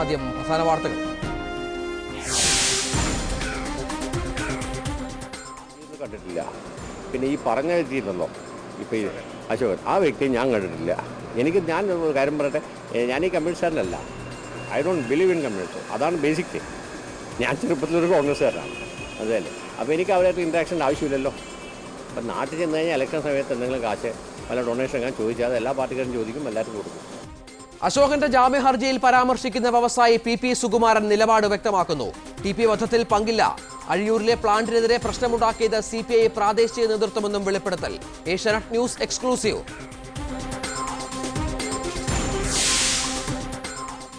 ആദ്യം പ്രധാന വാർത്തകൾ. കണ്ടിട്ടില്ല. പിന്നെ ഈ പറഞ്ഞ വ്യക്തിയില്ലല്ലോ ഇപ്പോൾ അശോകൻ ആ വ്യക്തി ഞാൻ കണ്ടിട്ടില്ല. എനിക്ക് ഞാൻ ഒരു കാര്യം പറയട്ടെ? ഞാൻ ഈ കമ്മ്യൂണിസ്റ്റുകാരനല്ല I don't believe in communist അതാണ് ബേസിക് തിങ് ഞാൻ ചെറുപ്പത്തിലൊരു കോൺഗ്രസ്സുകാരനാണ്. അതല്ലേ അപ്പോൾ എനിക്ക് അവരായിട്ട് ഇൻട്രാക്ഷൻ ആവശ്യമില്ലല്ലോ. അപ്പം നാട്ടിൽ ചെന്ന് കഴിഞ്ഞാൽ ഇലക്ഷൻ സമയത്ത് എന്തെങ്കിലും കാശ് വല്ല ഡൊണേഷൻ ഞാൻ ചോദിച്ചാൽ അത് എല്ലാ പാർട്ടിക്കാരും ചോദിക്കും എല്ലാവർക്കും കൊടുക്കും. അശോകന്റെ ജാമ്യ ഹർജിയിൽ പരാമർശിക്കുന്ന വ്യവസായി പി പി സുകുമാരൻ നിലപാട് വ്യക്തമാക്കുന്നു. ടി പി വധത്തിൽ പങ്കില്ല. അഴിയൂരിലെ പ്ലാന്റിനെതിരെ പ്രശ്നമുണ്ടാക്കിയത് സി പി ഐ പ്രാദേശിക നേതൃത്വമെന്നും വെളിപ്പെടുത്തൽ. Asianet news exclusive.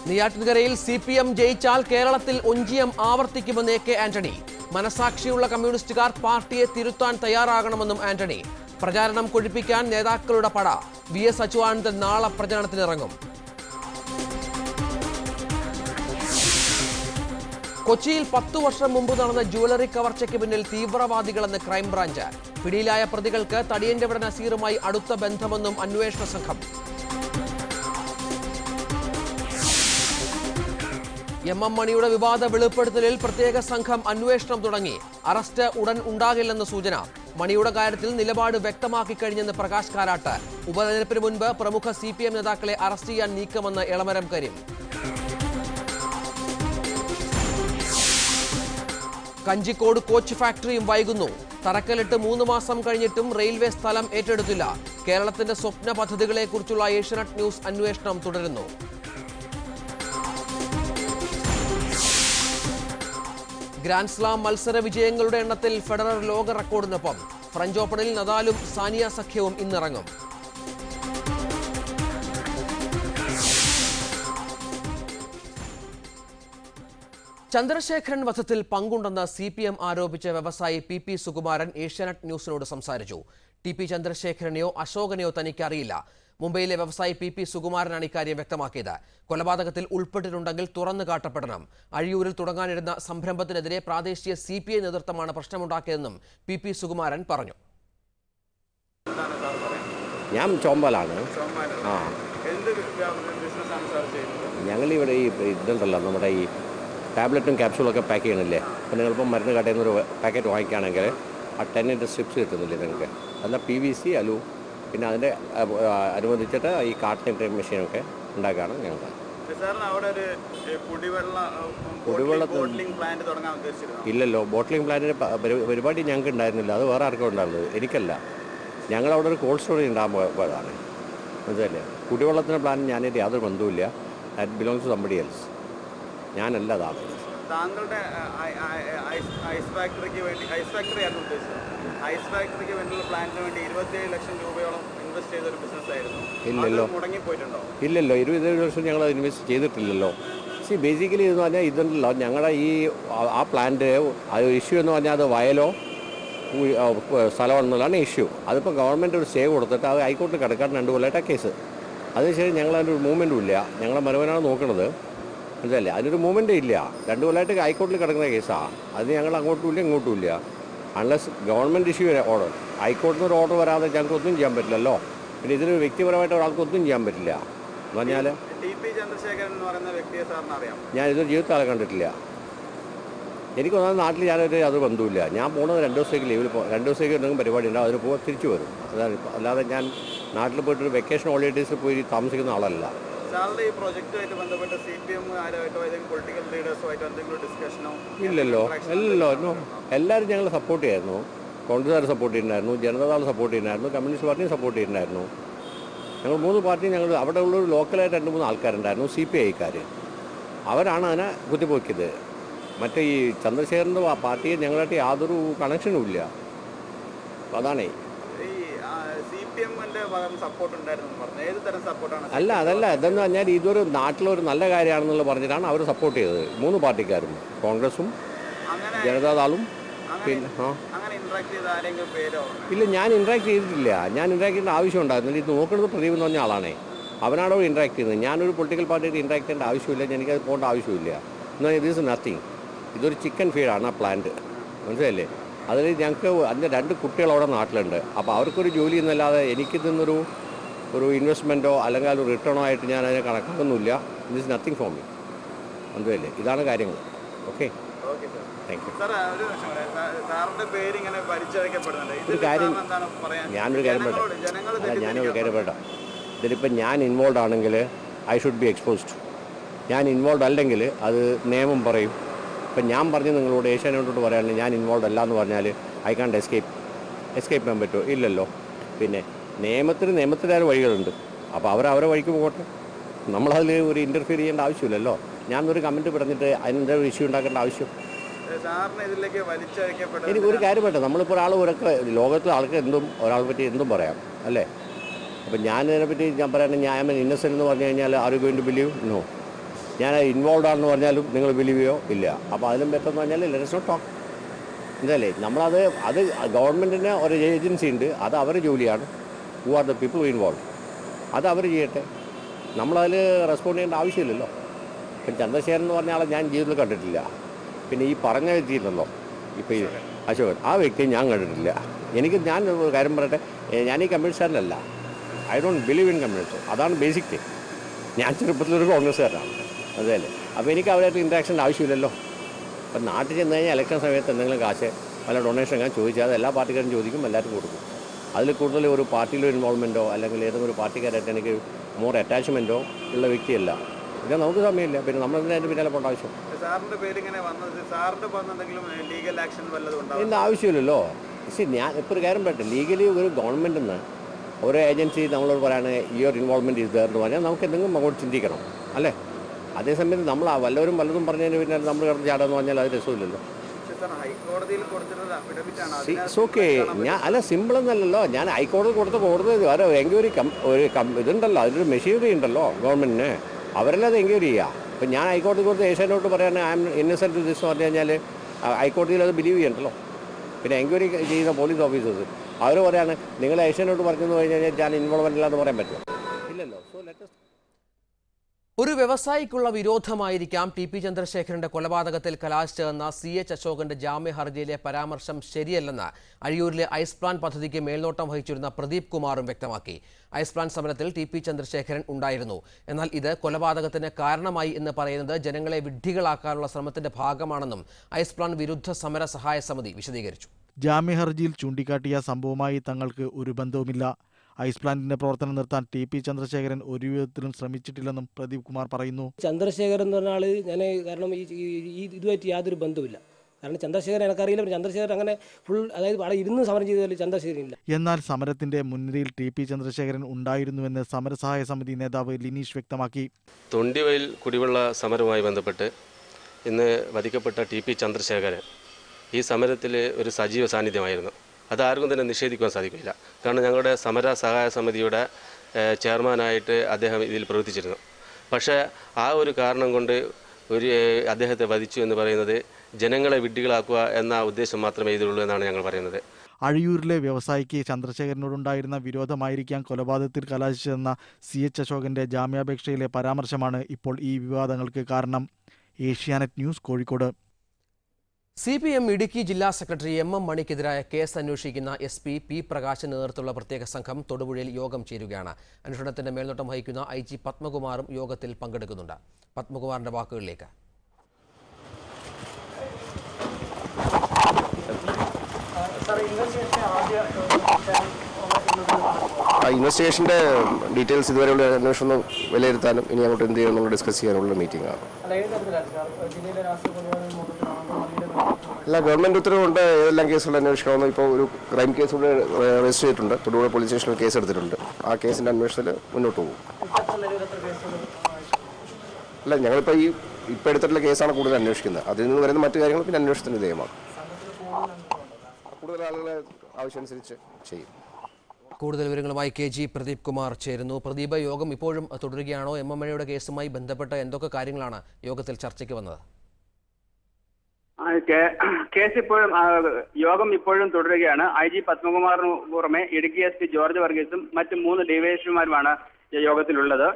നെയ്യാറ്റിൻകരയിൽ C P M ജയിച്ചാൽ കേരളത്തിൽ ഒഞ്ചിയം ആവർത്തിക്കുമെന്ന് എ കെ ആന്റണി. മനസാക്ഷിയുള്ള കമ്മ്യൂണിസ്റ്റുകാർ പാർട്ടിയെ തിരുത്താൻ തയ്യാറാകണമെന്നും ആന്റണി. പ്രചാരണം കൊഴിപ്പിക്കാൻ നേതാക്കളുടെ പട. വി എസ് അച്യുതാനന്ദൻ നാളെ പ്രചരണത്തിനിറങ്ങും. കൊച്ചിയിൽ പത്തു വർഷം മുമ്പ് നടന്ന ജുവലറി കവർച്ചയ്ക്ക് പിന്നിൽ തീവ്രവാദികളെന്ന് ക്രൈംബ്രാഞ്ച്. പിടിയിലായ പ്രതികൾക്ക് തടിയന്റെവിട നസീറുമായി അടുത്ത ബന്ധമെന്നും അന്വേഷണ സംഘം. എം എം മണിയുടെ വിവാദ വെളിപ്പെടുത്തലിൽ പ്രത്യേക സംഘം അന്വേഷണം തുടങ്ങി. അറസ്റ്റ് ഉടൻ ഉണ്ടാകില്ലെന്ന് സൂചന. മണിയുടെ കാര്യത്തിൽ നിലപാട് വ്യക്തമാക്കി കഴിഞ്ഞെന്ന് പ്രകാശ് കാരാട്ട്. ഉപതെരഞ്ഞെടുപ്പിന് മുൻപ് പ്രമുഖ സി നേതാക്കളെ അറസ്റ്റ് ചെയ്യാൻ നീക്കമെന്ന് ഇളമരം കരീം. കഞ്ചിക്കോട് കോച്ച് ഫാക്ടറിയും വൈകുന്നു. തറക്കല്ലിട്ട് മൂന്ന് മാസം കഴിഞ്ഞിട്ടും റെയിൽവേ സ്ഥലം ഏറ്റെടുത്തില്ല. കേരളത്തിന്റെ സ്വപ്ന പദ്ധതികളെക്കുറിച്ചുള്ള ഏഷ്യനെറ്റ് ന്യൂസ് അന്വേഷണം തുടരുന്നു. ഗ്രാൻഡ് സ്ലാം മത്സര വിജയങ്ങളുടെ എണ്ണത്തിൽ ഫെഡറർ ലോക റെക്കോർഡിനൊപ്പം. ഫ്രഞ്ച് ഓപ്പണിൽ നദാലും സാനിയ സഖ്യവും ഇന്നിറങ്ങും. ചന്ദ്രശേഖരൻ വധത്തിൽ പങ്കുണ്ടെന്ന് സി പി എം ആരോപിച്ച വ്യവസായി പി പി സുകുമാരൻ ഏഷ്യാനെറ്റ് ന്യൂസിനോട് സംസാരിച്ചു. ടി പി ചന്ദ്രശേഖരനെയോ അശോകനെയോ തനിക്ക് അറിയില്ല. മുംബൈയിലെ വ്യവസായി പി പി സുകുമാരനാണ് ഇക്കാര്യം വ്യക്തമാക്കിയത്. കൊലപാതകത്തിൽ ഉൾപ്പെട്ടിട്ടുണ്ടെങ്കിൽ തുറന്നു കാട്ടപ്പെടണം. അഴിയൂരിൽ തുടങ്ങാനിരുന്ന സംരംഭത്തിനെതിരെ പ്രാദേശിക സി പി ഐ നേതൃത്വമാണ് പ്രശ്നമുണ്ടാക്കിയതെന്നും പി പി സുകുമാരൻ പറഞ്ഞു. ഞാൻ ചോമ്പലാണ്. ആ. ഞങ്ങളിവിടെ ഈ ഇതുണ്ടല്ലോ നമ്മുടെ ഈ ടാബ്ലറ്റും ക്യാപ്സൂളൊക്കെ പാക്ക് ചെയ്യണില്ലേ? അപ്പം നിങ്ങളിപ്പോൾ മരുന്ന് കടയിൽ നിന്ന് ഒരു പാക്കറ്റ് വാങ്ങിക്കുകയാണെങ്കിൽ ആ ടെന്നിന്റെ സ്ട്രിപ്സ് കിട്ടുന്നില്ലേ നിങ്ങൾക്ക്? അല്ല പി വി സി അലു പിന്നെ അതിന്റെ അനുബന്ധിച്ചിട്ട് ഈ കാട്ടിന്റെ മെഷീനൊക്കെ ഉണ്ടാക്കുകയാണ് ഞങ്ങൾ കുടിവെള്ളത്തിന് ഇല്ലല്ലോ ബോട്ടിലിംഗ് പ്ലാന്റിന് പരിപാടി ഞങ്ങൾക്ക് ഉണ്ടായിരുന്നില്ല. അത് വേറെ ആർക്കും ഉണ്ടായിരുന്നത്? എനിക്കല്ല. ഞങ്ങൾ അവിടെ ഒരു കോൾഡ് സ്റ്റോറേജ് ഉണ്ടാകാൻ പോയതാണ് മനസ്സിലല്ലേ കുടിവെള്ളത്തിന്റെ പ്ലാൻ ഞാനായിട്ട് യാതൊരു ബന്ധവുമില്ല. That belongs to somebody else ഞാനല്ല അതാണ് താങ്കളുടെ ഐസ് ഫാക്ടറിക്ക് വേണ്ടി ഐസ് ഫാക്ടറി ആയിരുന്നു ഉദ്ദേശിച്ചത്. ഐസ് ഫാക്ടറിക്ക് വേണ്ടിയുള്ള പ്ലാന്റിന് വേണ്ടി ഇരുപത്തിയേഴ് ലക്ഷം രൂപയോളം ഇൻവെസ്റ്റ് ചെയ്ത ഒരു ബിസിനസ് ആയിരുന്നു ഇല്ലല്ലോ. മുടങ്ങിപ്പോയിട്ടുണ്ടോ? ഇല്ലല്ലോ. ഇരുപത്തേഴ് ലക്ഷം ഞങ്ങൾ ഇൻവെസ്റ്റ് ചെയ്തിട്ടില്ലല്ലോ. സി ബേസിക്കലി എന്ന് പറഞ്ഞാൽ ഇതുണ്ടല്ലോ. ഞങ്ങളുടെ ഈ ആ- ആ പ്ലാന്റ് അത് ഇഷ്യൂ എന്ന് പറഞ്ഞാൽ അത് വയലോ സ്ഥലമാണെന്നുള്ളതാണ് ഇഷ്യൂ അതിപ്പോൾ ഗവൺമെന്റ് ഒരു സ്റ്റേ കൊടുത്തിട്ട് അത് ഹൈക്കോർട്ടിൽ കിടക്കാൻ രണ്ട് കൊല്ലമായിട്ടാണ് കേസ് അതിനുശേഷം ഞങ്ങളതിന്റെ ഒരു മൂവ്മെന്റും ഇല്ല. ഞങ്ങളെ മനോഹരമാണ് നോക്കുന്നത് മനസ്സിലല്ലേ അതിനൊരു മൂവ്മെന്റ് ഇല്ല. രണ്ടു കൊല്ലമായിട്ട് ഹൈക്കോടതിയിൽ കിടക്കുന്ന കേസാണ് അത് ഞങ്ങൾ അങ്ങോട്ടും ഇല്ല ഇങ്ങോട്ടും ഇല്ല. അൺലെസ് ഗവൺമെന്റ് ഇഷ്യൂ ഓർഡർ ഹൈക്കോടതിയിൽ നിന്ന് ഒരു ഓർഡർ വരാതെ ഞങ്ങൾക്ക് ഒന്നും ചെയ്യാൻ പറ്റില്ലല്ലോ. പിന്നെ ഇതിന് വ്യക്തിപരമായിട്ട് ഒരാൾക്ക് ഒന്നും ചെയ്യാൻ പറ്റില്ല. എന്ന് പറഞ്ഞാൽ ഞാൻ ഇതൊരു ജീവിതകാലം കണ്ടിട്ടില്ല. എനിക്ക് നാട്ടിൽ ഞാനൊരു അത് ബന്ധമില്ല ഞാൻ പോകുന്നത് രണ്ട് ദിവസത്തേക്ക് ലീവിൽ പോകും രണ്ട് ദിവസത്തേക്ക് എന്തെങ്കിലും പരിപാടി ഉണ്ടാവും അതിന് പോകാൻ തിരിച്ചു വരും. അതാണ് അല്ലാതെ ഞാൻ നാട്ടിൽ പോയിട്ടൊരു വെക്കേഷൻ ഹോളിഡേയ്സിൽ പോയി താമസിക്കുന്ന ആളല്ല. സാറിന്റെ ഈ പ്രൊജക്റ്റുമായിട്ട് ബന്ധപ്പെട്ട് സി പി എം ആരുമായിട്ടോ ഏതെങ്കിലും പൊളിറ്റിക്കൽ ലീഡേഴ്സുമായിട്ടോ എന്തെങ്കിലും ഡിസ്കഷനോ ഇല്ലല്ലോ. എല്ലോ എല്ലാവരും ഞങ്ങൾ സപ്പോർട്ട് ചെയ്യായിരുന്നു. കോൺഗ്രസ്സുകാർ സപ്പോർട്ട് ചെയ്യുന്നുണ്ടായിരുന്നു ജനതാദൾ സപ്പോർട്ട് ചെയ്യുന്നുണ്ടായിരുന്നു കമ്മ്യൂണിസ്റ്റ് പാർട്ടിയും സപ്പോർട്ട് ചെയ്യുന്നുണ്ടായിരുന്നു ഞങ്ങൾ മൂന്ന് പാർട്ടിയും ഞങ്ങൾ അവിടെ ഉള്ളൊരു ലോക്കലായിട്ട് രണ്ട് മൂന്ന് ആൾക്കാരുണ്ടായിരുന്നു സി പി ഐക്കാർ അവരാണ് അതിനെ കുത്തിപ്പോക്കിയത്. മറ്റേ ഈ ചന്ദ്രശേഖരന്റെ പാർട്ടിയെ ഞങ്ങളായിട്ട് യാതൊരു കണക്ഷനും ഇല്ല. അതാണേ ഈ സി പി എമ്മിന്റെ ഭാഗം സപ്പോർട്ട് ഉണ്ടായിരുന്നു പറഞ്ഞു ഏത് തരം സപ്പോർട്ടാണ് അല്ല അതല്ല. ഇതെന്ന് പറഞ്ഞാൽ ഇതൊരു നാട്ടിലൊരു നല്ല കാര്യമാണെന്നുള്ള പറഞ്ഞിട്ടാണ് അവർ സപ്പോർട്ട് ചെയ്തത്. മൂന്ന് പാർട്ടിക്കാരും കോൺഗ്രസും ജനതാദളും പിന്നെ ആ. ഇല്ല ഞാൻ ഇൻട്രാക്ട് ചെയ്തിട്ടില്ല. ഞാൻ ഇൻട്രാക്ട് ചെയ്യേണ്ട ആവശ്യം ഉണ്ടായിരുന്നില്ല ഇത് നോക്കുന്നത് പ്രദീപ് എന്ന് പറഞ്ഞ ആളാണേ. അവനാണോ ഇൻട്രാക്ട് ചെയ്യുന്നത്? ഞാനൊരു പൊളിറ്റിക്കൽ പാർട്ടിയായിട്ട് ഇൻട്രാക്ട് ചെയ്യേണ്ട ആവശ്യമില്ല. എനിക്കത് പോകേണ്ട ആവശ്യമില്ല. എന്നാൽ ഇത് ഇസ് നത്തിങ് ഇതൊരു ചിക്കൻ ഫീഡാണ് ആ പ്ലാന്റ് മനസ്സിലല്ലേ അതിൽ ഞങ്ങൾക്ക് അതിന്റെ രണ്ട് കുട്ടികൾ അവിടെ നാട്ടിലുണ്ട്. അപ്പോൾ അവർക്കൊരു ജോലി എന്നല്ലാതെ എനിക്ക് നിന്നൊരു ഒരു ഇൻവെസ്റ്റ്മെന്റോ അല്ലെങ്കിൽ ഒരു റിട്ടേണോ ആയിട്ട് ഞാൻ അതിനെ കണക്കാക്കുന്നില്ല. It is nothing for me ഒന്നുമില്ലേ ഇതാണ് കാര്യങ്ങൾ. ഓക്കെ ഒരു കാര്യം ഞാനൊരു കാര്യം പറയട്ടെ. ഞാനൊരു കാര്യം പറയട്ടെ. ഇതിലിപ്പോൾ ഞാൻ ഇൻവോൾവ് ആണെങ്കിൽ ഐ ഷുഡ് ബി എക്സ്പോസ്ഡ് ഞാൻ ഇൻവോൾവ് അല്ലെങ്കിൽ അത് നിയമം പറയും. ഇപ്പം ഞാൻ പറഞ്ഞ് നിങ്ങളോട് ഏഷ്യാനോട്ടോട് പറയാണെങ്കിൽ ഞാൻ ഇൻവോൾവ് അല്ല എന്ന് പറഞ്ഞാൽ ഐ കാണ്ട് എസ്കേപ്പ് എസ്കേപ്പ് ചെയ്യാൻ പറ്റുമോ? ഇല്ലല്ലോ. പിന്നെ നിയമത്തിന് നിയമത്തിന്റെ വഴികളുണ്ട്. അപ്പോൾ അവർ അവരെ വഴിക്ക് പോകട്ടെ. നമ്മളതിൽ ഒരു ഇന്റർഫിയർ ചെയ്യേണ്ട ആവശ്യമില്ലല്ലോ. ഞാൻ ഒരു കമന്റ് പറഞ്ഞിട്ട് അതിന്റെ ഒരു ഇഷ്യൂ ഉണ്ടാക്കേണ്ട ആവശ്യം? എനിക്ക് ഒരു കാര്യം പറ്റും നമ്മളിപ്പോൾ ഒരാൾ ഒരൊക്കെ ലോകത്തിലെ ആൾക്ക് എന്തും ഒരാളെ പറ്റി എന്തും പറയാം അല്ലേ? അപ്പം ഞാനിതിനെ പറ്റി ഞാൻ പറയുന്നത് ഞാൻ ഇന്നസെന്റ് എന്ന് പറഞ്ഞു കഴിഞ്ഞാൽ are you going to believe no ഞാൻ ഇൻവോൾവ് ആണെന്ന് പറഞ്ഞാലും നിങ്ങൾ ബിലീവ് ചെയ്യോ? ഇല്ല. അപ്പോൾ അതിലും ബെറ്റർ എന്ന് പറഞ്ഞാൽ ലെറ്റ്സ് നോട്ട് ടോക്ക് എന്തല്ലേ നമ്മളത് അത് ഗവൺമെന്റിന് ഒരു ഏജൻസി ഉണ്ട്. അത് അവരുടെ ജോലിയാണ്. Who are the people involve അത് അവർ ചെയ്യട്ടെ. നമ്മളതിൽ റെസ്പോണ്ട് ചെയ്യേണ്ട ആവശ്യമില്ലല്ലോ. ഇപ്പം ചന്ദ്രശേഖരൻ എന്ന് പറഞ്ഞ ആളെ ഞാൻ ജീവിതത്തിൽ കണ്ടിട്ടില്ല. പിന്നെ ഈ പറഞ്ഞ വ്യക്തിയില്ലല്ലോ. ഇപ്പോൾ ഈ അശോകൻ. ആ വ്യക്തിയെ ഞാൻ കണ്ടിട്ടില്ല. എനിക്ക് ഞാൻ ഒരു കാര്യം പറയട്ടെ. ഞാൻ ഈ കമ്മ്യൂണിസ്റ്റുകാരനല്ല. I don't believe in communist അതാണ് ബേസിക് തിങ് ഞാൻ ചെറുപ്പത്തിലൊരു കോൺഗ്രസ്സുകാരനാണ്. അതല്ലേ? അപ്പോൾ എനിക്ക് അവരായിട്ട് ഇൻട്രാക്ഷൻ ആവശ്യമില്ലല്ലോ. അപ്പം നാട്ടിൽ ചെന്ന് കഴിഞ്ഞാൽ ഇലക്ഷൻ സമയത്ത് എന്തെങ്കിലും കാശ് വല്ല ഡൊണേഷൻ ഞാൻ ചോദിച്ചാൽ അത് എല്ലാ പാർട്ടിക്കാരും ചോദിക്കും എല്ലാവർക്കും കൊടുക്കും. അതിൽ കൂടുതൽ ഒരു പാർട്ടിയിലോ ഇൻവോൾവ്മെന്റോ അല്ലെങ്കിൽ ഏതെങ്കിലും ഒരു പാർട്ടിക്കാരായിട്ട് എനിക്ക് മോർ അറ്റാച്ച്മെന്റോ ഉള്ള വ്യക്തിയല്ല. പിന്നെ നമുക്ക് സമയമില്ല. പിന്നെ നമ്മൾ അതിന്റെ പിന്നാലെ പോകേണ്ട ആവശ്യം? വന്നത് എന്തെങ്കിലും ലീഗൽ ആക്ഷൻ വല്ലതും ഇല്ല ഇതിന്റെ ആവശ്യമില്ലല്ലോ. ശരി ഞാൻ ഇപ്പോൾ ഒരു കാര്യം പറയട്ടെ. ലീഗലി ഒരു ഗവൺമെന്റിൽ നിന്ന് ഒരു ഏജൻസി നമ്മളോട് പറയാണ് ഈ ഒരു ഇൻവോൾവ്മെന്റ് ഇത് എന്ന് പറഞ്ഞാൽ നമുക്ക് എന്തെങ്കിലും അങ്ങോട്ട് ചിന്തിക്കണം. അല്ലേ? അതേസമയത്ത് നമ്മൾ ആ വല്ലവരും വല്ലതും പറഞ്ഞതിന് പിന്നെ നമ്മൾ കിടന്ന് ചാടാന്ന് പറഞ്ഞാൽ അത് രസമില്ലല്ലോ. ഓക്കെ. ഞാൻ അല്ല സിമ്പിൾ എന്നല്ലല്ലോ ഞാൻ ഹൈക്കോടതി കൊടുത്ത കോടതി എൻക്വയറി കം ഒരു കം ഇതുണ്ടല്ലോ. അതിലൊരു മെഷീനറി ഉണ്ടല്ലോ ഗവൺമെന്റിന് അവരെല്ലാം അത് എൻക്വയറി ചെയ്യുക അപ്പം ഞാൻ ഹൈക്കോടതി കൊടുത്ത് ഏഷ്യാനോട്ട് പറയാൻ ഐ എം ഇന്നസെന്റ് ദിസ് പറഞ്ഞു കഴിഞ്ഞാൽ ഹൈക്കോടതിയിൽ അത് ബിലീവ് ചെയ്യണ്ടല്ലോ. പിന്നെ എൻക്വയറി ചെയ്യുന്ന പോലീസ് ഓഫീസേഴ്സ് അവർ പറയാണ് നിങ്ങൾ ഏഷ്യാനോട്ട് പറഞ്ഞു കഴിഞ്ഞാൽ ഞാൻ ഇൻവോൾവ്മെന്റ് ഇല്ലാന്ന് പറയാൻ പറ്റുമോ? ഇല്ലല്ലോ. സോ ലെറ്റസ് ഒരു വ്യവസായിക്കുള്ള വിരോധമായിരിക്കാം ടി പി ചന്ദ്രശേഖരന്റെ കൊലപാതകത്തിൽ കലാശിച്ചതെന്ന സി എച്ച് അശോകന്റെ ജാമ്യ ഹർജിയിലെ പരാമർശം ശരിയല്ലെന്ന് അഴിയൂരിലെ ഐസ് പ്ലാൻ പദ്ധതിക്ക് മേൽനോട്ടം വഹിച്ചിരുന്ന പ്രദീപ് കുമാറും വ്യക്തമാക്കി. ഐസ് പ്ലാൻ സമരത്തിൽ ടി പി ചന്ദ്രശേഖരൻ ഉണ്ടായിരുന്നു. എന്നാൽ ഇത് കൊലപാതകത്തിന് കാരണമായി എന്ന് പറയുന്നത് ജനങ്ങളെ വിഡ്ഢികളാക്കാനുള്ള ശ്രമത്തിന്റെ ഭാഗമാണെന്നും ഐസ് പ്ലാൻ വിരുദ്ധ സമര സഹായ സമിതി വിശദീകരിച്ചു. ജാമ്യ ഹർജിയിൽ ചൂണ്ടിക്കാട്ടിയ സംഭവമായി തങ്ങൾക്ക് ഒരു ബന്ധവുമില്ല. ഐസ് പ്ലാന്റിന്റെ പ്രവർത്തനം നിർത്താൻ ടി പി ചന്ദ്രശേഖരൻ ഒരു വിധത്തിലും ശ്രമിച്ചിട്ടില്ലെന്നും പ്രദീപ് കുമാർ പറയുന്നു. ചന്ദ്രശേഖരൻ എന്ന് പറഞ്ഞാൽ ഞാൻ കാരണം ഈ ഇതുമായിട്ട് യാതൊരു ബന്ധമില്ല കാരണം ചന്ദ്രശേഖരൻ എനിക്കറിയില്ല ചന്ദ്രശേഖരൻ അങ്ങനെ ഫുൾ അതായത് അവിടെ ഇരുന്ന് സമരം ചെയ്തതിൽ ചന്ദ്രശേഖരൻ ഇല്ല. എന്നാൽ സമരത്തിന്റെ മുൻനിരയിൽ ടി പി ചന്ദ്രശേഖരൻ ഉണ്ടായിരുന്നുവെന്ന് സമരസഹായ സമിതി നേതാവ് ലിനീഷ് വ്യക്തമാക്കി. തൊണ്ടിവയൽ കുടിവെള്ള സമരവുമായി ബന്ധപ്പെട്ട് ഇന്ന് വധിക്കപ്പെട്ട ടി പി ചന്ദ്രശേഖരൻ ഈ സമരത്തിൽ ഒരു സജീവ സാന്നിധ്യമായിരുന്നു. അത് ആർക്കും തന്നെ നിഷേധിക്കുവാൻ സാധിക്കില്ല. കാരണം ഞങ്ങളുടെ സമര സഹായ സമിതിയുടെ ചെയർമാനായിട്ട് അദ്ദേഹം ഇതിൽ പ്രവർത്തിച്ചിരുന്നു. പക്ഷേ ആ ഒരു കാരണം കൊണ്ട് ഒരു അദ്ദേഹത്തെ വധിച്ചു എന്ന് പറയുന്നത് ജനങ്ങളെ വിഡ്ഢികളാക്കുക എന്ന ഉദ്ദേശം മാത്രമേ ഇതിലുള്ളൂ എന്നാണ് ഞങ്ങൾ പറയുന്നത്. അഴിയൂരിലെ വ്യവസായിക്ക് ചന്ദ്രശേഖരനോടുണ്ടായിരുന്ന വിരോധമായിരിക്കാം കൊലപാതകത്തിൽ കലാശിച്ചതെന്ന സി എച്ച് അശോകന്റെ ജാമ്യാപേക്ഷയിലെ പരാമർശമാണ് ഇപ്പോൾ ഈ വിവാദങ്ങൾക്ക് കാരണം. Asianet news Kozhikode. C P M Idukki ജില്ലാ സെക്രട്ടറി എം എം മണിക്കെതിരായ കേസ് അന്വേഷിക്കുന്ന എസ് പി പി പ്രകാശിന്റെ നേതൃത്വമുള്ള പ്രത്യേക സംഘം തൊടുപുഴയിൽ യോഗം ചേരുകയാണ്. അന്വേഷണത്തിന്റെ മേൽനോട്ടം വഹിക്കുന്ന ഐ ജി പത്മകുമാറും യോഗത്തിൽ പങ്കെടുക്കുന്നുണ്ട്. പത്മകുമാറിന്റെ വാക്കുകളിലേക്ക്. ഇൻവെസ്റ്റിഗേഷന്റെ ഡീറ്റെയിൽസ് ഇതുവരെയുള്ള അന്വേഷണം വിലയിരുത്താനും ഇനി അങ്ങോട്ട് എന്ത് ചെയ്യണമെന്നുള്ള ഡിസ്കസ് ചെയ്യാനുള്ള മീറ്റിംഗ് ആണ്. അല്ല ഗവൺമെന്റ് ഉത്തരവുണ്ട് ഏതെല്ലാം കേസുകൾ അന്വേഷിക്കണമെന്ന് ഇപ്പോൾ ഒരു ക്രൈം കേസ് കൂടെ രജിസ്റ്റർ ചെയ്തിട്ടുണ്ട്. തൊടുപുഴ പോലീസ് സ്റ്റേഷനിൽ കേസ് എടുത്തിട്ടുണ്ട്. ആ കേസിന്റെ അന്വേഷണത്തിൽ മുന്നോട്ട് പോകും. അല്ല ഞങ്ങളിപ്പോ ഈ ഇപ്പൊ എടുത്തിട്ടുള്ള കേസാണ് കൂടുതൽ അന്വേഷിക്കുന്നത്. അതിൽ നിന്ന് വരുന്ന മറ്റു കാര്യങ്ങൾ പിന്നെ അന്വേഷണത്തിന് വിധേയമാണ്. കൂടുതൽ ആളുകളെ ആവശ്യമനുസരിച്ച് ചെയ്യും. കൂടുതൽ വിവരങ്ങളുമായി കെ ജി പ്രദീപ് കുമാർ ചേരുന്നു. പ്രദീപ് യോഗം ഇപ്പോഴും തുടരുകയാണോ? എം എം എയുടെ കേസുമായി ബന്ധപ്പെട്ട എന്തൊക്കെ കാര്യങ്ങളാണ് യോഗത്തിൽ ചർച്ചയ്ക്ക് വന്നത്? കേസ് ഇപ്പോഴും യോഗം ഇപ്പോഴും തുടരുകയാണ്. ഐ ജി പത്മകുമാറിന് പുറമെ ഇടുക്കി എസ് പി ജോർജ് വർഗീസും മറ്റ് മൂന്ന് ഡിവൈഎസ്പിമാരുമാണ് യോഗത്തിലുള്ളത്.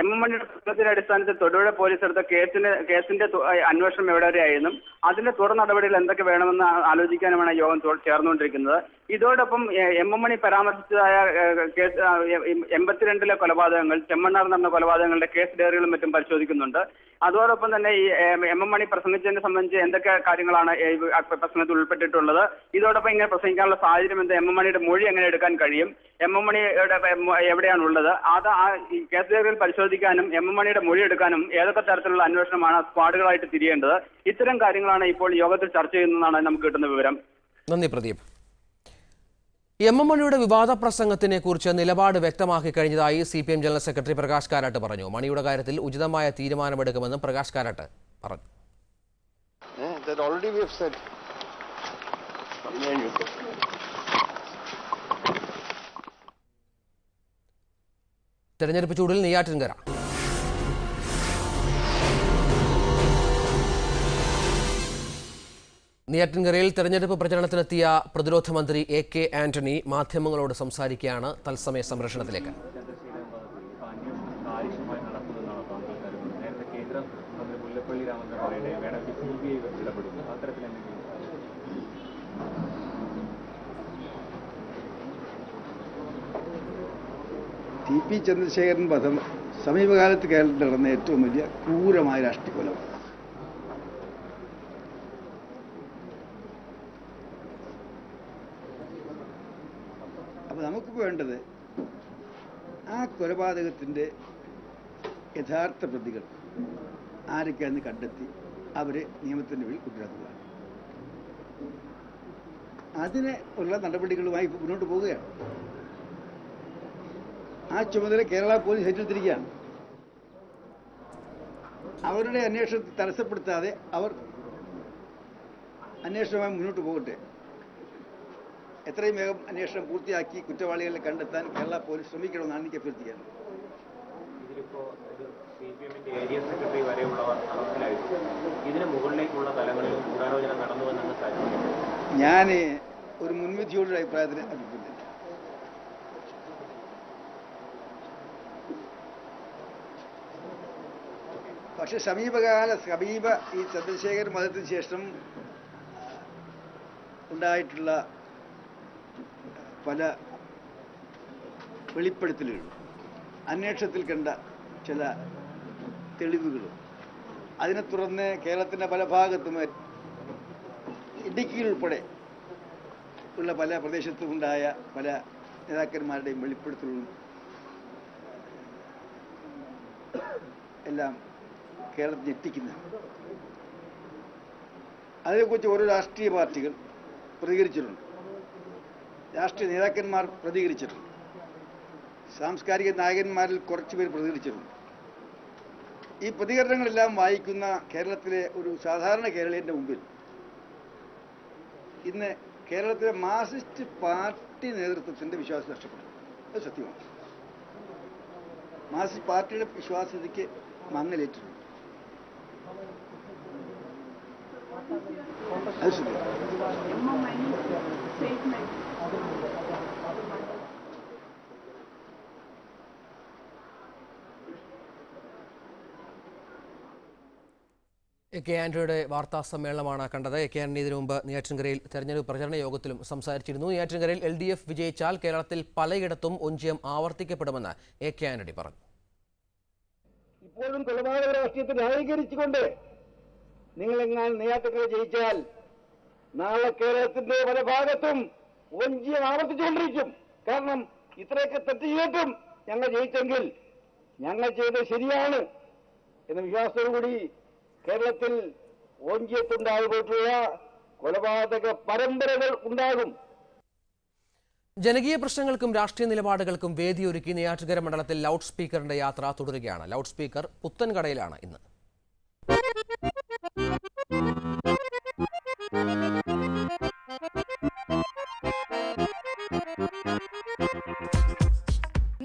എം എം മണിയുടെ പ്രശ്നത്തിന്റെ അടിസ്ഥാനത്തിൽ തൊടുപുഴ പോലീസ് എടുത്ത കേസിന്റെ കേസിന്റെ അന്വേഷണം എവിടെ വരെയായിരുന്നു അതിന്റെ തുടർ നടപടികൾ എന്തൊക്കെ വേണമെന്ന് ആലോചിക്കാനുമാണ് യോഗം ചേർന്നുകൊണ്ടിരിക്കുന്നത്. ഇതോടൊപ്പം എം എം മണി പരാമർശിച്ചതായ കേസ് എൺപത്തിരണ്ടിലെ കൊലപാതകങ്ങൾ ചെമ്മണ്ണാർ നടന്ന കൊലപാതകങ്ങളുടെ കേസ് ഡയറികളും മറ്റും പരിശോധിക്കുന്നുണ്ട്. അതോടൊപ്പം തന്നെ ഈ എം എം മണി പ്രസംഗിച്ചതിനെ സംബന്ധിച്ച് എന്തൊക്കെ കാര്യങ്ങളാണ് പ്രസംഗത്തിൽ ഉൾപ്പെട്ടിട്ടുള്ളത്. ഇതോടൊപ്പം ഇങ്ങനെ പ്രസംഗിക്കാനുള്ള സാഹചര്യം എന്താ? എം എം മണിയുടെ മൊഴി എങ്ങനെ എടുക്കാൻ കഴിയും? എം എം മണിയുടെ എവിടെയാണുള്ളത്? അത് ആ കേസ് ഡയറികൾ പരിശോധിക്കാനും എം എം മണിയുടെ മൊഴി എടുക്കാനും ഏതൊക്കെ തരത്തിലുള്ള അന്വേഷണമാണ് സ്ക്വാഡുകളായിട്ട് തിരിയേണ്ടത്? ഇത്തരം കാര്യങ്ങളാണ് ഇപ്പോൾ യോഗത്തിൽ ചർച്ച ചെയ്യുന്നതെന്നാണ് നമുക്ക് കിട്ടുന്ന വിവരം. നന്ദി പ്രദീപ്. എം എം മണിയുടെ വിവാദ പ്രസംഗത്തിനെ കുറിച്ച് നിലപാട് വ്യക്തമാക്കി കഴിഞ്ഞതായി C P M general secretary Prakash Karat പറഞ്ഞു. മണിയുടെ കാര്യത്തിൽ ഉചിതമായ തീരുമാനമെടുക്കുമെന്നും പ്രകാശ് കാരാട്ട് പറഞ്ഞു. തെരഞ്ഞെടുപ്പ് ചൂടിൽ നെയ്യാറ്റിൻകര. നെയ്യാറ്റിൻകരയിൽ തെരഞ്ഞെടുപ്പ് പ്രചരണത്തിനെത്തിയ പ്രതിരോധ മന്ത്രി എ കെ ആന്റണി മാധ്യമങ്ങളോട് സംസാരിക്കുകയാണ് തത്സമയ സംരക്ഷണത്തിലേക്ക് കാര്യക്ഷമമായി നടക്കുമെന്നാണ് താങ്കൾ കരുതുന്നത് നേരത്തെ കേന്ദ്ര മന്ത്രി മുല്ലപ്പള്ളി രാമചന്ദ്രൻ പറയട്ടെ വേണമെങ്കിൽ സി ബി ഐ ഇടപെടുന്നു അത്തരത്തിൽ എന്തെങ്കിലും ടി പി ചന്ദ്രശേഖരൻ വധം സമീപകാലത്ത് കേരളത്തിൽ നടന്ന ഏറ്റവും വലിയ ക്രൂരമായ രാഷ്ട്രീയ കൊലമാണ് അപ്പോൾ നമുക്ക് വേണ്ടത് ആ കൊലപാതകത്തിന്റെ യഥാർത്ഥ പ്രതികൾ ആരൊക്കെയാണെന്ന് കണ്ടെത്തി അവരെ നിയമത്തിന്റെ വഴി കൊണ്ടുവരിക അതിന് ഉള്ള നടപടികളുമായി മുന്നോട്ട് പോവുകയാണ്. ആ ചുമതല കേരള പോലീസ് ഏറ്റെടുത്തിരിക്കുകയാണ്. അവരുടെ അന്വേഷണത്തെ തടസ്സപ്പെടുത്താതെ അവർ അന്വേഷണവുമായി മുന്നോട്ട് പോകട്ടെ. എത്രയും വേഗം അന്വേഷണം പൂർത്തിയാക്കി കുറ്റവാളികളെ കണ്ടെത്താൻ കേരള പോലീസ് ശ്രമിക്കണമെന്നാണ് എനിക്ക് അഭ്യർത്ഥിക്കുന്നത് ഞാൻ ഒരു മുൻവിധിയോടുള്ള അഭിപ്രായത്തിന് അഭിപ്രായമില്ല പക്ഷെ സമീപകാല സമീപ ഈ ചന്ദ്രശേഖർ മതത്തിന് ശേഷം ഉണ്ടായിട്ടുള്ള പല വെളിപ്പെടുത്തലുകളും അന്വേഷണത്തിൽ കണ്ട ചില തെളിവുകളും അതിനെ തുടർന്ന് കേരളത്തിന്റെ പല ഭാഗത്തും ഇടുക്കിയിൽ ഉൾപ്പെടെ ഉള്ള പല പ്രദേശത്തും ഉണ്ടായ പല നേതാക്കന്മാരുടെയും വെളിപ്പെടുത്തലുകളും എല്ലാം കേരളത്തിൽ ഞെട്ടിക്കുന്നത്. അതിനെക്കുറിച്ച് ഓരോ രാഷ്ട്രീയ പാർട്ടികൾ പ്രതികരിച്ചിട്ടുണ്ട്. രാഷ്ട്രീയ നേതാക്കന്മാർ പ്രതികരിച്ചിട്ടുണ്ട്. സാംസ്കാരിക നായകന്മാരിൽ കുറച്ചുപേർ പ്രതികരിച്ചിട്ടുണ്ട്. ഈ പ്രതികരണങ്ങളെല്ലാം വായിക്കുന്ന കേരളത്തിലെ ഒരു സാധാരണ കേരളീയന്റെ മുമ്പിൽ ഇന്ന് കേരളത്തിലെ മാർസിസ്റ്റ് പാർട്ടി നേതൃത്വത്തിന്റെ വിശ്വാസം നഷ്ടപ്പെട്ടു. അത് സത്യമാണ്. മാർസിസ്റ്റ് പാർട്ടിയുടെ വിശ്വാസ്യതയ്ക്ക് മങ്ങലേറ്റിട്ടുണ്ട്. കെ ആന്റണിയുടെ വാർത്താ സമ്മേളനമാണ് കണ്ടത്. എ കെ ആന്റണി ഇതിനു മുമ്പ് നെയ്യാറ്റിൻകരയിൽ തെരഞ്ഞെടുപ്പ് പ്രചരണ യോഗത്തിലും സംസാരിച്ചിരുന്നു. നെയ്യാറ്റിൻകരയിൽ എൽ ഡി എഫ് വിജയിച്ചാൽ കേരളത്തിൽ പലയിടത്തും ഒഞ്ചിയം ആവർത്തിക്കപ്പെടുമെന്ന് എ കെ ആന്റണി പറഞ്ഞു. ഇപ്പോഴും കൊലപാതക രാഷ്ട്രീയത്തെ ന്യായീകരിച്ചുകൊണ്ട് നിങ്ങൾ നെയ്യാത്തക്കൾ ജയിച്ചാൽ നാളെ കേരളത്തിന്റെ പല ഭാഗത്തും വഞ്ചിയം ആവർത്തിച്ചുകൊണ്ടിരിക്കും. കാരണം ഇത്രയൊക്കെ തെറ്റ് ചെയ്തിട്ടും ഞങ്ങൾ ജയിച്ചെങ്കിൽ ഞങ്ങൾ ചെയ്തത് ശരിയാണ് എന്ന വിശ്വാസത്തോടുകൂടി കേരളത്തിൽ വഞ്ചിയത്തുണ്ടായി പോയിട്ടുള്ള കൊലപാതക പരമ്പരകൾ ഉണ്ടാകും. ജനകീയ പ്രശ്നങ്ങൾക്കും രാഷ്ട്രീയ നിലപാടുകൾക്കും വേദിയൊരുക്കി നെയ്യാറ്റുകര മണ്ഡലത്തിൽ ലൗഡ് സ്പീക്കറിന്റെ യാത്ര തുടരുകയാണ്. ലൗഡ് സ്പീക്കർ പുത്തൻകടയിലാണ് ഇന്ന്.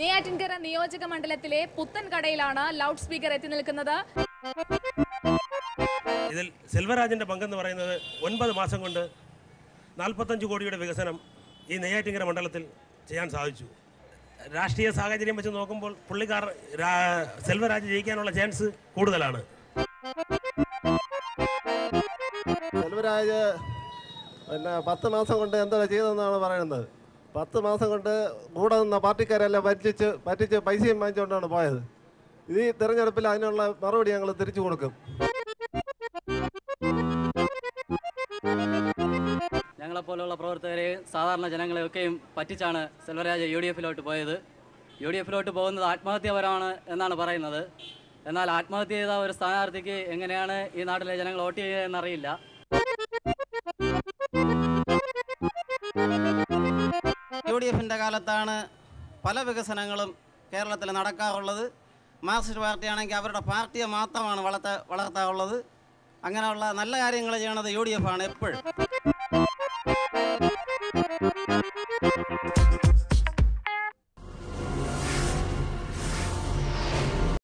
നെയ്യാറ്റിൻകര നിയോജക മണ്ഡലത്തിലെ പുത്തൻകടയിലാണ് ലൗഡ് സ്പീക്കർ എത്തി നിൽക്കുന്നത്. ഇതിൽ സെൽവരാജിന്റെ പങ്കെന്ന് പറയുന്നത് ഒൻപത് മാസം കൊണ്ട് നാൽപ്പത്തഞ്ച് കോടിയുടെ വികസനം ഈ നെയ്യാറ്റിങ്കര മണ്ഡലത്തിൽ ചെയ്യാൻ സാധിച്ചു. രാഷ്ട്രീയ സാഹചര്യം വെച്ച് നോക്കുമ്പോൾ പുള്ളിക്കാർ സെൽവരാജ് ജയിക്കാനുള്ള ചാൻസ് കൂടുതലാണ്. സെൽവരാജ് പിന്നെ പത്ത് മാസം കൊണ്ട് എന്താ ചെയ്തതെന്നാണ് പറയുന്നത്. പത്ത് മാസം കൊണ്ട് കൂടെ നിന്ന പാർട്ടിക്കാരെല്ലാം പറ്റിച്ച് പറ്റിച്ച് പൈസയും വാങ്ങിച്ചുകൊണ്ടാണ് പോയത്. ഈ തെരഞ്ഞെടുപ്പിൽ അതിനുള്ള മറുപടി ഞങ്ങൾ തിരിച്ചു കൊടുക്കും. ഞങ്ങളെപ്പോലുള്ള പ്രവർത്തകരെയും സാധാരണ ജനങ്ങളെയൊക്കെയും പറ്റിച്ചാണ് സെൽവരാജ് യു ഡി എഫിലോട്ട് പോയത്. യു ഡി എഫിലോട്ട് പോകുന്നത് ആത്മഹത്യാപരമാണ് എന്നാണ് പറയുന്നത്. എന്നാൽ ആത്മഹത്യ ചെയ്ത ഒരു സ്ഥാനാർത്ഥിക്ക് എങ്ങനെയാണ് ഈ നാട്ടിലെ ജനങ്ങൾ വോട്ട് ചെയ്യുക എന്നറിയില്ല. യു ഡി എഫിന്റെ കാലത്താണ് പല വികസനങ്ങളും കേരളത്തിൽ നടക്കാറുള്ളത്. മാർക്സിസ്റ്റ് പാർട്ടിയാണെങ്കിൽ അവരുടെ പാർട്ടിയെ മാത്രമാണ് വളർത്ത വളർത്താറുള്ളത്. അങ്ങനെയുള്ള നല്ല കാര്യങ്ങൾ ചെയ്യണത് യു ഡി എഫ് ആണ് എപ്പോഴും.